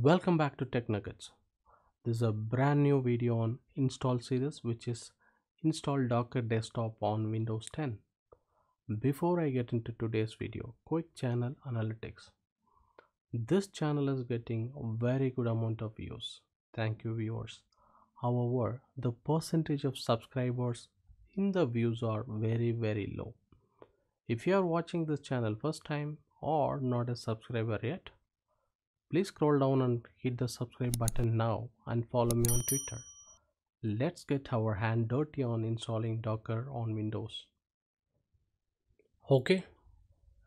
Welcome back to Tech Nuggets. This is a brand new video on install series which is install Docker desktop on Windows 10. Before I get into today's video, quick channel analytics. This channel is getting a very good amount of views. Thank you viewers. However, the percentage of subscribers in the views are very very low. If you are watching this channel first time or not a subscriber yet, please scroll down and hit the subscribe button now and follow me on Twitter. Let's get our hand dirty on installing Docker on Windows. Okay,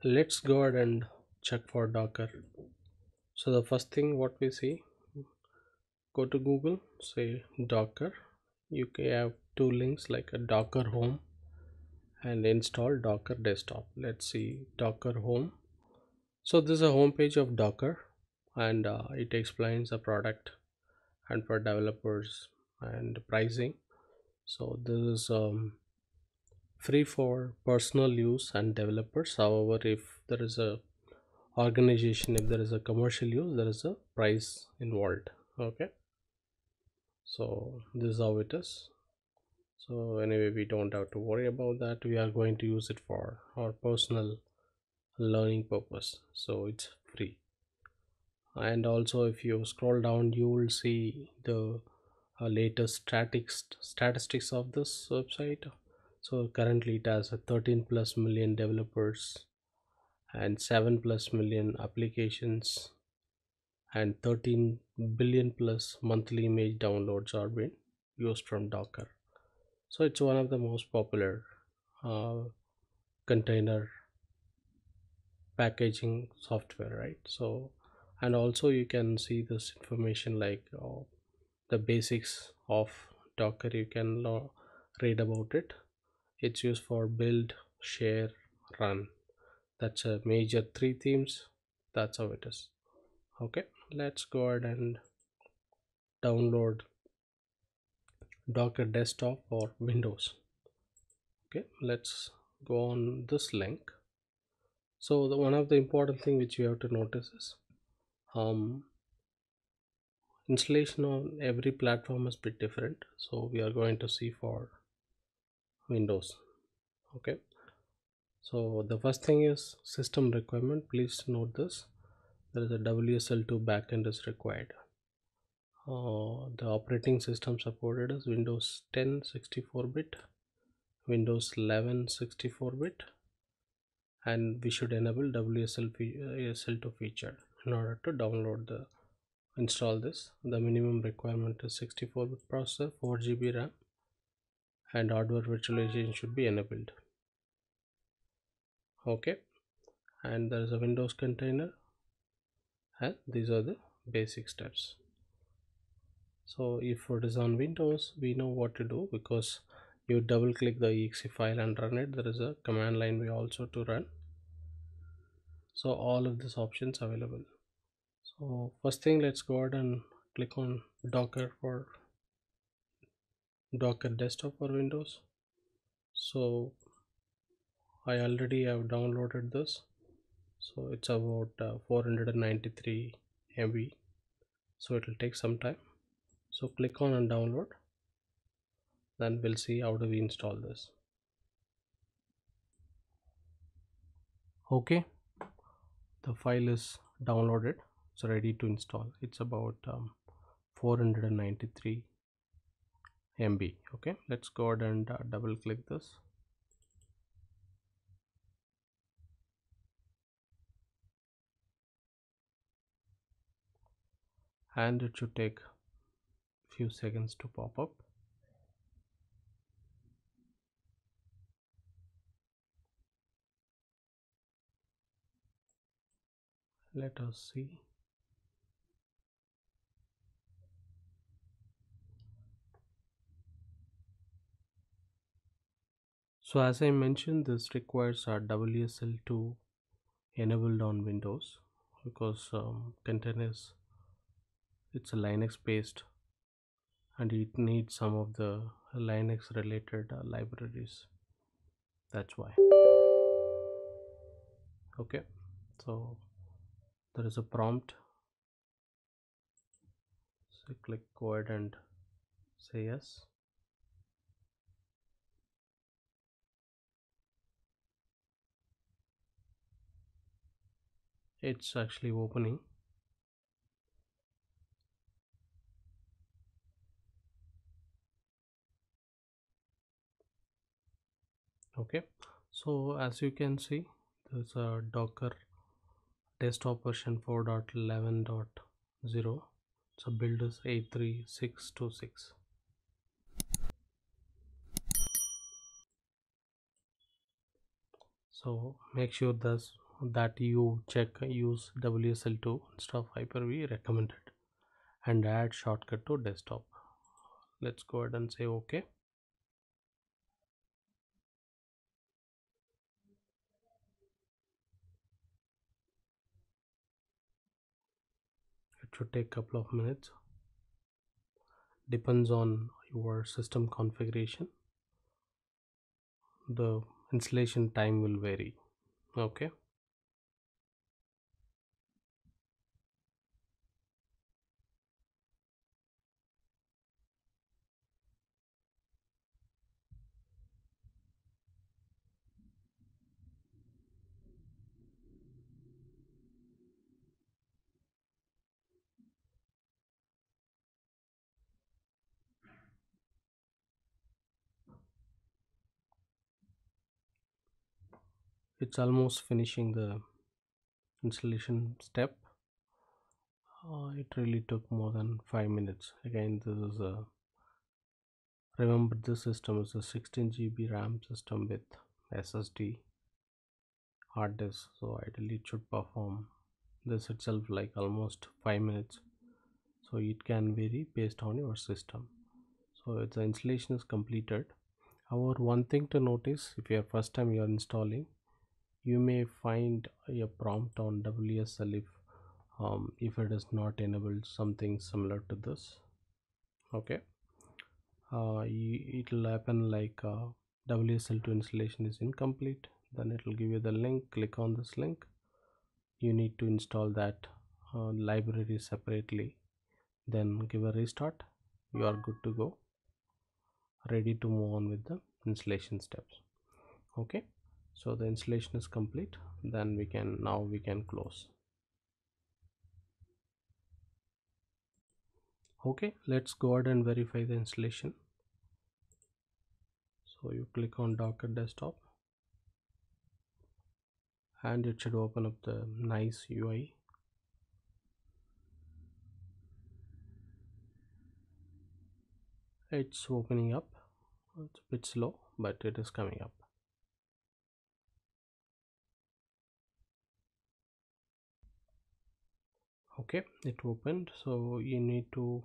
let's go ahead and check for Docker. So the first thing what we see, go to Google, say Docker. You can have two links like a Docker Home and install Docker Desktop. Let's see Docker Home. So this is a home page of Docker and uh, it explains the product and for developers and pricing. So this is um, free for personal use and developers. However if there is a organization if there is a commercial use there is a price involved okay? So this is how it is. So anyway we don't have to worry about that. We are going to use it for our personal learning purpose. So it's free and also if you scroll down you will see the uh, latest statistics statistics of this website. So currently it has a 13 plus million developers and 7 plus million applications and 13 billion plus monthly image downloads are being used from docker. So it's one of the most popular uh, container packaging software right? So and also you can see this information like uh, the basics of docker you can read about it. It's used for build share run. That's a major three themes. That's how it is. Okay let's go ahead and download docker desktop or windows. Okay let's go on this link. So the one of the important thing which you have to notice is um, installation on every platform is bit different. So we are going to see for windows. Okay? So the first thing is system requirement. Please note this. There is a wsl2 backend is required. Uh, the operating system supported is windows 10 64 bit windows 11 64 bit and we should enable wsl2 feature in order to download the install this. The minimum requirement is 64 bit processor 4 GB RAM and hardware virtualization should be enabled. Okay. And there is a Windows container. And these are the basic steps. So if it is on Windows we know what to do because you double click the exe file and run it. There is a command line way also to run. So all of these options available so first thing let's go ahead and click on docker for docker desktop for windows. So i already have downloaded this. So it's about uh, 493 mb so it will take some time. So click on and download. Then we'll see how do we install this. Okay. The file is downloaded it's ready to install. It's about um, 493 MB okay? Let's go ahead and uh, double click this. And it should take a few seconds to pop up. Let us see so as I mentioned this requires our WSL2 enabled on Windows because um, containers it's a Linux based and it needs some of the Linux related uh, libraries. That's why. Okay. So there is a prompt. So click go ahead and say yes it's actually opening. Okay. So as you can see there's a docker desktop version 4.11.0 so build is 83626 so make sure this that you check use WSL2 instead of Hyper-V recommended. And add shortcut to desktop. Let's go ahead and say okay. It should take a couple of minutes. Depends on your system configuration. The installation time will vary. Okay it's almost finishing the installation step. Uh, it really took more than five minutes. Again this is a remember this system is a 16 GB RAM system with SSD hard disk so ideally it should perform this itself like almost five minutes. So it can vary based on your system. So it's the installation is completed however one thing to notice if you are first time you are installing you may find a prompt on WSL if um, if it is not enabled something similar to this. Okay. Uh, it will happen like uh, WSL2 installation is incomplete then it will give you the link click on this link. You need to install that uh, library separately then give a restart. You are good to go. Ready to move on with the installation steps. Okay so the installation is complete then we can now we can close. Okay let's go ahead and verify the installation. So you click on docker desktop and it should open up the nice UI it's opening up. It's a bit slow but it is coming up okay it opened. So you need to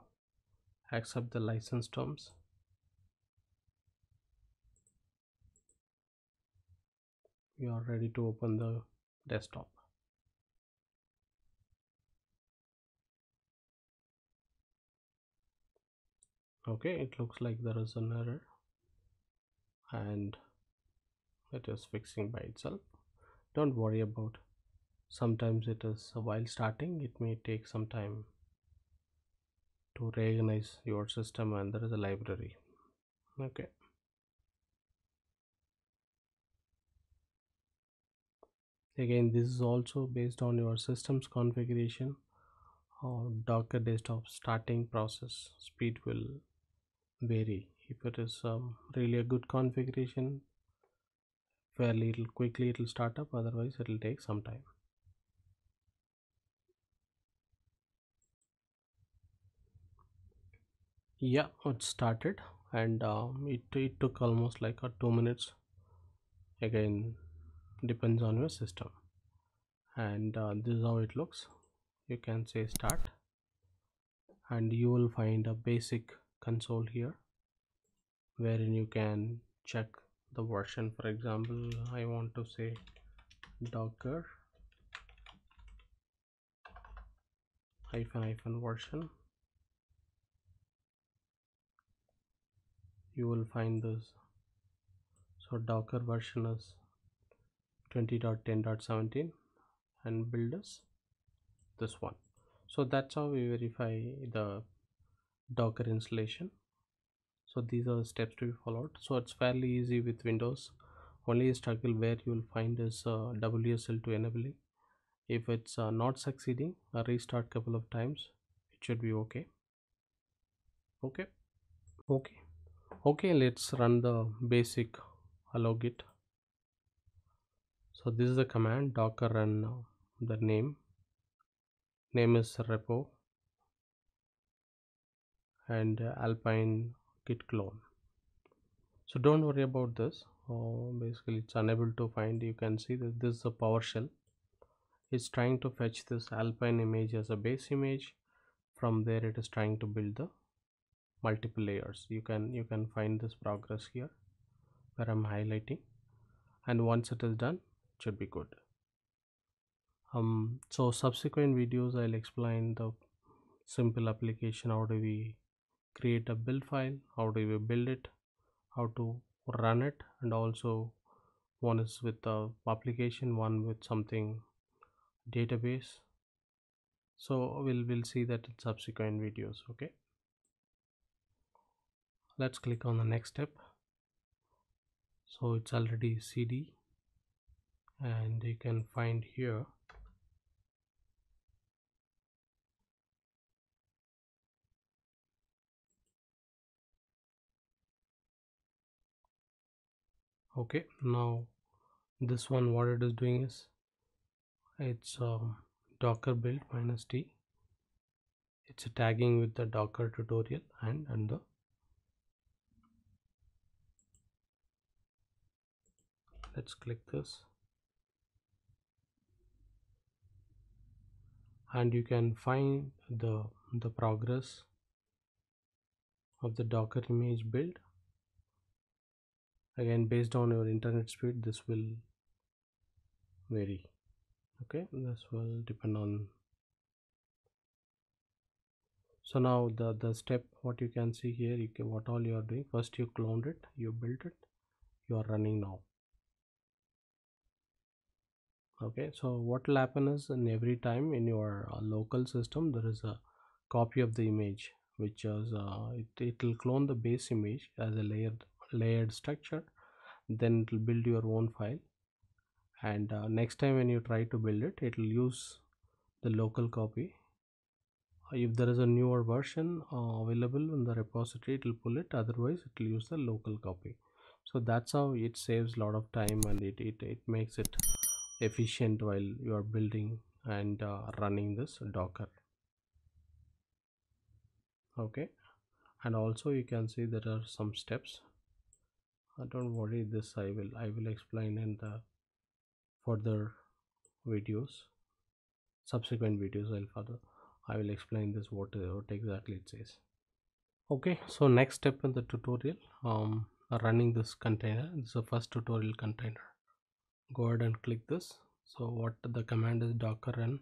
accept the license terms. You are ready to open the desktop. Okay it looks like there is an error and it is fixing by itself. Don't worry about sometimes it is while starting it may take some time to recognize your system and there is a library. Okay. Again this is also based on your system's configuration or docker desktop starting process. Speed will vary. If it is um, really a good configuration fairly it'll quickly it'll start up. Otherwise it'll take some time yeah it started and um, it, it took almost like a two minutes. Again depends on your system. And uh, this is how it looks. You can say start and you will find a basic console here wherein you can check the version. For example i want to say docker hyphen hyphen version you will find this. So docker version is 20.10.17 and build is this one. So that's how we verify the docker installation. So these are the steps to be followed. So it's fairly easy with windows. Only struggle where you will find is uh, wsl2 enabling if it's uh, not succeeding a restart couple of times it should be okay. Okay? Okay okay let's run the basic. Hello git. So this is the command docker run the name. Name is repo and alpine git clone. So don't worry about this. Oh, basically it's unable to find. You can see that this is a powershell it's trying to fetch this alpine image as a base image. From there it is trying to build the multiple layers. You can you can find this progress here where i'm highlighting. And once it is done it should be good. Um so subsequent videos i'll explain the simple application. How do we create a build file? How do we build it? How to run it? And also one is with the application one with something database. So we'll we'll see that in subsequent videos okay let's click on the next step. So it's already cd and you can find here. Okay now this one what it is doing is it's um, docker build minus t. It's tagging with the docker tutorial and and the let's click this. And you can find the the progress of the docker image build. Again based on your internet speed this will vary. Okay this will depend on. So now the the step what you can see here you can what all you are doing first you cloned it you built it you are running now okay so what will happen is in every time in your uh, local system there is a copy of the image which is uh, it, will clone the base image as a layered layered structure. Then it will build your own file. And uh, next time when you try to build it it will use the local copy. If there is a newer version uh, available in the repository it will pull it. Otherwise it will use the local copy. So that's how it saves a lot of time and it, it, it makes it efficient while you are building and uh, running this docker. Okay? And also you can see there are some steps. Uh, don't worry this i will i will explain in the further videos subsequent videos i'll further i will explain this what, uh, what exactly it says. Okay so next step in the tutorial um running this container this is the first tutorial container go ahead and click this. So what the command is docker run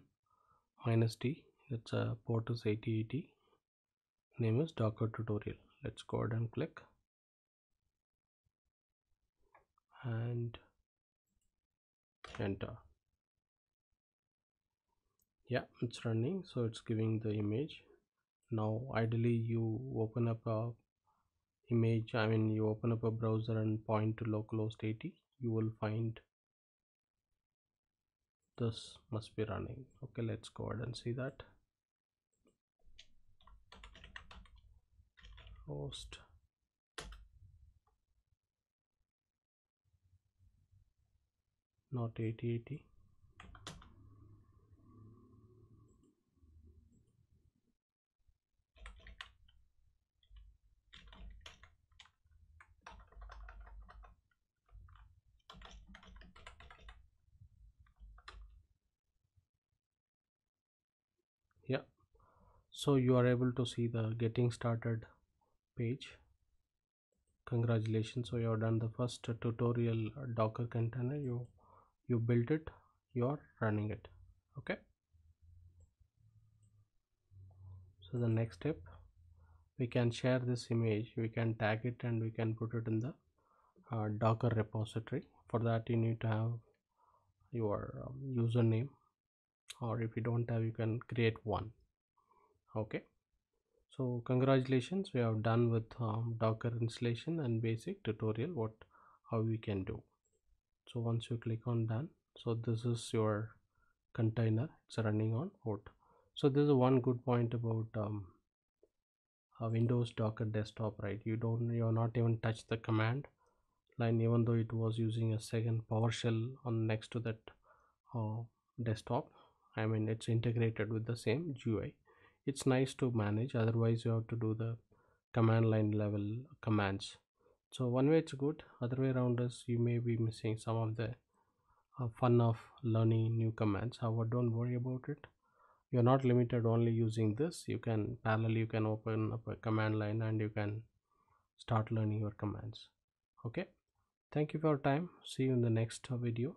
minus t. It's a port is 8080 name is docker tutorial. Let's go ahead and click. And enter. Yeah it's running so it's giving the image. Now ideally you open up a image i mean you open up a browser and point to localhost 80 you will find this must be running. Okay let's go ahead and see that. Host. Not 8080 yeah so you are able to see the getting started page. Congratulations. So you have done the first tutorial docker container. You you built it. You're running it. Okay? So the next step we can share this image. We can tag it and we can put it in the uh, docker repository. For that you need to have your um, username. Or if you don't have you can create one okay. So congratulations we have done with um, docker installation and basic tutorial what how we can do. So once you click on done so this is your container it's running on port so this is one good point about um, windows docker desktop right? You don't you're not even touch the command line even though it was using a second powershell on next to that uh, desktop. I mean it's integrated with the same gui it's nice to manage otherwise you have to do the command line level commands. So one way it's good other way around is you may be missing some of the uh, fun of learning new commands. However don't worry about it. You're not limited only using this. You can parallel you can open up a command line and you can start learning your commands. Okay? Thank you for your time. See you in the next video